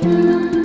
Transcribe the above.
嗯。